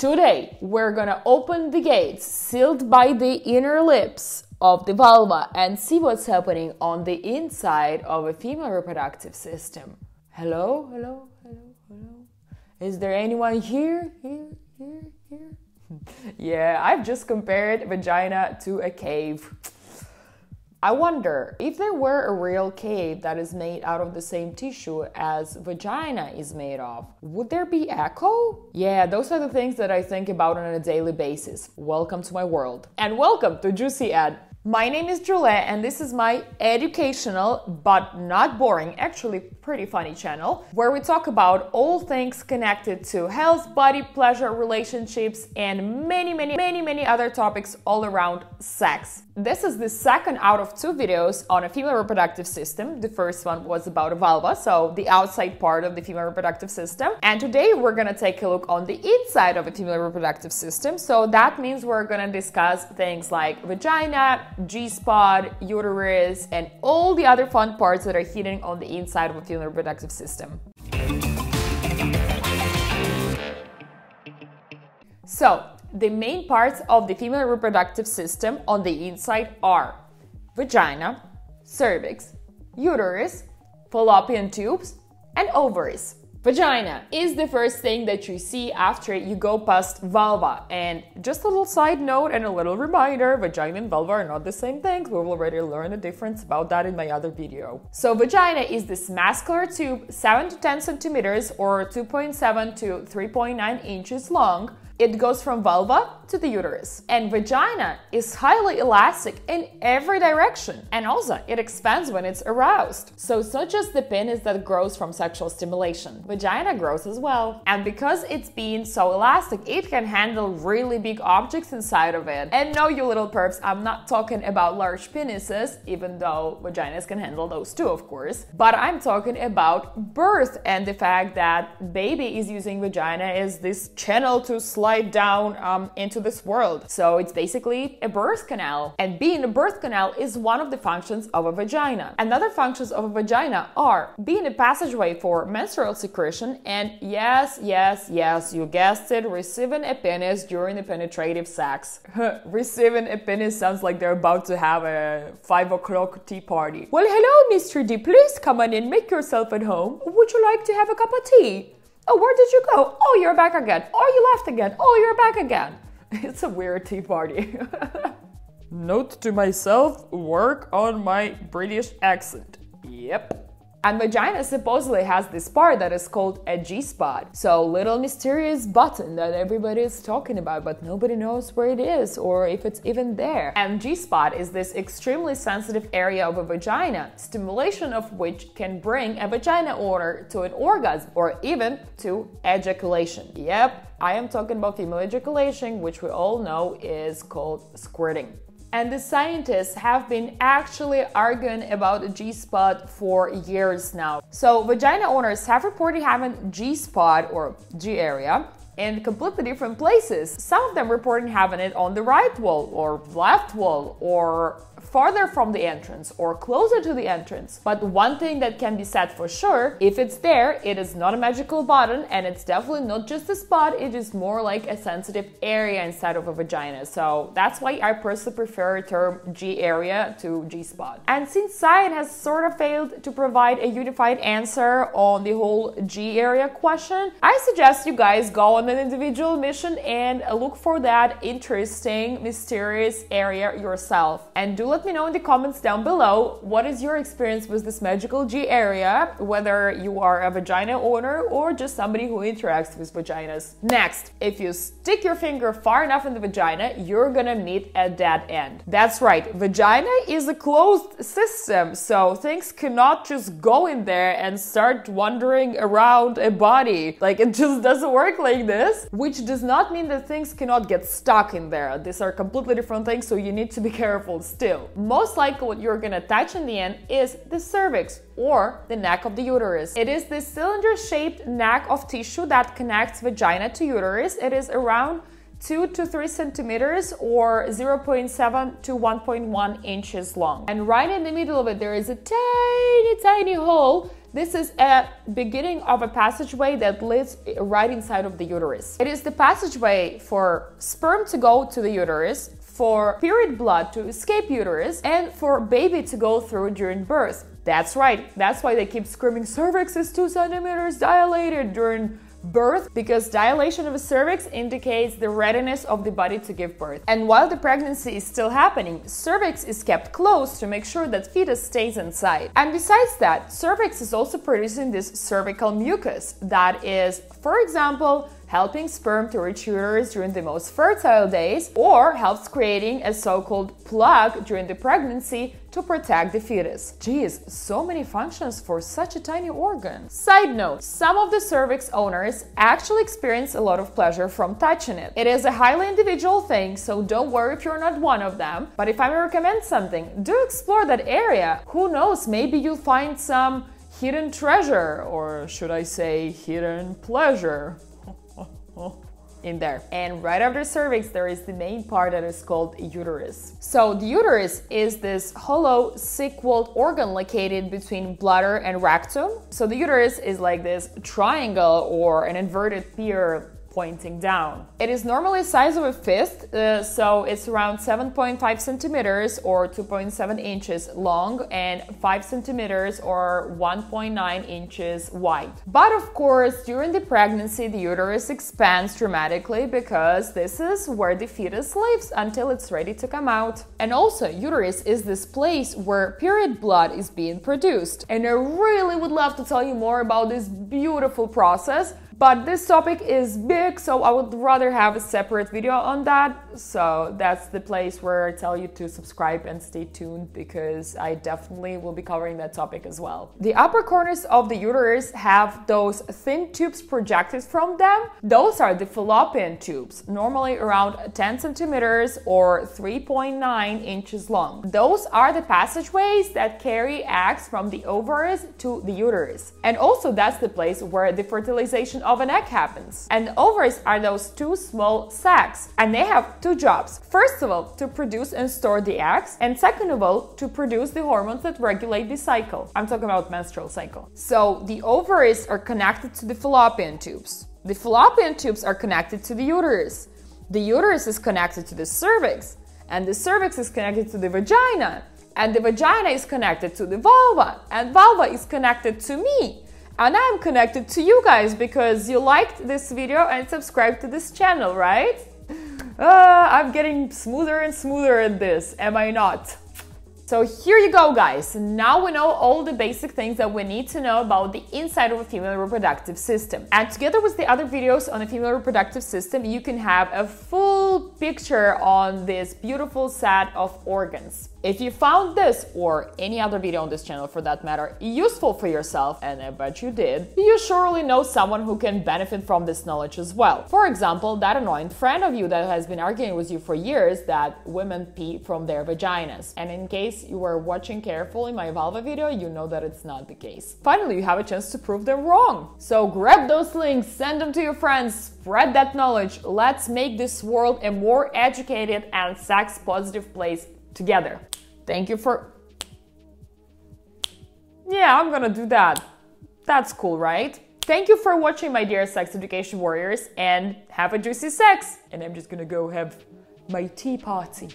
Today, we're gonna open the gates sealed by the inner lips of the vulva and see what's happening on the inside of a female reproductive system. Hello, hello, hello, hello. Is there anyone here? Here, here, here? yeah, I've just compared vagina to a cave. I wonder if there were a real cave that is made out of the same tissue as vagina is made of, would there be echo? Yeah, those are the things that I think about on a daily basis. Welcome to my world. And welcome to Juicy Ed. My name is Juliet, and this is my educational but not boring, actually pretty funny channel where we talk about all things connected to health, body, pleasure, relationships, and many, many, many, many other topics all around sex. This is the second out of two videos on a female reproductive system. The first one was about a vulva, so the outside part of the female reproductive system. And today we're gonna take a look on the inside of a female reproductive system. So that means we're gonna discuss things like vagina, G spot, uterus, and all the other fun parts that are hidden on the inside of a female reproductive system. So, the main parts of the female reproductive system on the inside are vagina, cervix, uterus, fallopian tubes, and ovaries. Vagina is the first thing that you see after you go past vulva. And just a little side note and a little reminder, vagina and vulva are not the same things. We've already learned the difference about that in my other video. So vagina is this muscular tube 7 to 10 centimeters or 2.7 to 3.9 inches long it goes from vulva to the uterus. And vagina is highly elastic in every direction. And also, it expands when it's aroused. So it's not just the penis that grows from sexual stimulation. Vagina grows as well. And because it's being so elastic, it can handle really big objects inside of it. And no, you little perps, I'm not talking about large penises, even though vaginas can handle those too, of course. But I'm talking about birth and the fact that baby is using vagina as this channel to slide slide down um, into this world. So it's basically a birth canal. And being a birth canal is one of the functions of a vagina. Another functions of a vagina are being a passageway for menstrual secretion and yes, yes, yes, you guessed it, receiving a penis during the penetrative sex. receiving a penis sounds like they're about to have a 5 o'clock tea party. Well, hello, Mr. D. Please come on in, make yourself at home. Would you like to have a cup of tea? Oh, where did you go? Oh, you're back again. Oh, you left again. Oh, you're back again. It's a weird tea party. Note to myself work on my British accent. Yep. And vagina supposedly has this part that is called a G spot. So little mysterious button that everybody is talking about, but nobody knows where it is or if it's even there. And G spot is this extremely sensitive area of a vagina, stimulation of which can bring a vagina owner to an orgasm or even to ejaculation. Yep, I am talking about female ejaculation, which we all know is called squirting. And the scientists have been actually arguing about the G spot for years now. So, vagina owners have reported having G spot or G area in completely different places. Some of them reporting having it on the right wall or left wall or farther from the entrance or closer to the entrance. But one thing that can be said for sure, if it's there, it is not a magical button and it's definitely not just a spot, it is more like a sensitive area inside of a vagina. So that's why I personally prefer the term G area to G spot. And since science has sort of failed to provide a unified answer on the whole G area question, I suggest you guys go on an individual mission and look for that interesting, mysterious area yourself. And do let me know in the comments down below what is your experience with this magical G area, whether you are a vagina owner or just somebody who interacts with vaginas. Next, if you stick your finger far enough in the vagina, you're gonna meet a dead end. That's right, vagina is a closed system, so things cannot just go in there and start wandering around a body. Like it just doesn't work like this, which does not mean that things cannot get stuck in there. These are completely different things, so you need to be careful still most likely what you're gonna touch in the end is the cervix or the neck of the uterus. It is this cylinder-shaped neck of tissue that connects vagina to uterus. It is around 2 to 3 centimeters or 0.7 to 1.1 inches long. And right in the middle of it, there is a tiny, tiny hole This is a beginning of a passageway that leads right inside of the uterus. It is the passageway for sperm to go to the uterus, for period blood to escape uterus, and for baby to go through during birth. That's right, that's why they keep screaming cervix is two centimeters dilated during birth because dilation of the cervix indicates the readiness of the body to give birth. And while the pregnancy is still happening, cervix is kept closed to make sure that fetus stays inside. And besides that, cervix is also producing this cervical mucus that is, for example, helping sperm to reach uterus during the most fertile days, or helps creating a so-called plug during the pregnancy to protect the fetus. Geez, so many functions for such a tiny organ. Side note, some of the cervix owners actually experience a lot of pleasure from touching it. It is a highly individual thing, so don't worry if you're not one of them. But if I may recommend something, do explore that area. Who knows, maybe you'll find some hidden treasure, or should I say hidden pleasure in there. And right after cervix, there is the main part that is called uterus. So the uterus is this hollow, sick-walled organ located between bladder and rectum. So the uterus is like this triangle or an inverted pear pointing down. It is normally size of a fist, uh, so it's around 7.5 centimeters or 2.7 inches long and 5 centimeters or 1.9 inches wide. But of course, during the pregnancy, the uterus expands dramatically because this is where the fetus lives until it's ready to come out. And also, uterus is this place where period blood is being produced. And I really would love to tell you more about this beautiful process, but this topic is big, so I would rather have a separate video on that. So that's the place where I tell you to subscribe and stay tuned because I definitely will be covering that topic as well. The upper corners of the uterus have those thin tubes projected from them. Those are the fallopian tubes, normally around 10 centimeters or 3.9 inches long. Those are the passageways that carry eggs from the ovaries to the uterus. And also that's the place where the fertilization of an egg happens. And ovaries are those two small sacs, and they have two jobs. First of all, to produce and store the eggs, and second of all, to produce the hormones that regulate the cycle. I'm talking about menstrual cycle. So the ovaries are connected to the fallopian tubes. The fallopian tubes are connected to the uterus. The uterus is connected to the cervix, and the cervix is connected to the vagina, and the vagina is connected to the vulva, and vulva is connected to me and I'm connected to you guys because you liked this video and subscribed to this channel, right? Uh, I'm getting smoother and smoother at this, am I not? So here you go, guys. Now we know all the basic things that we need to know about the inside of a female reproductive system. And together with the other videos on the female reproductive system, you can have a full picture on this beautiful set of organs. If you found this or any other video on this channel for that matter useful for yourself, and I bet you did, you surely know someone who can benefit from this knowledge as well. For example, that annoying friend of you that has been arguing with you for years that women pee from their vaginas. And in case you were watching carefully my vulva video, you know that it's not the case. Finally, you have a chance to prove them wrong. So grab those links, send them to your friends, spread that knowledge. Let's make this world a more educated and sex positive place together. Thank you for. Yeah, I'm gonna do that. That's cool, right? Thank you for watching, my dear sex education warriors, and have a juicy sex. And I'm just gonna go have my tea party.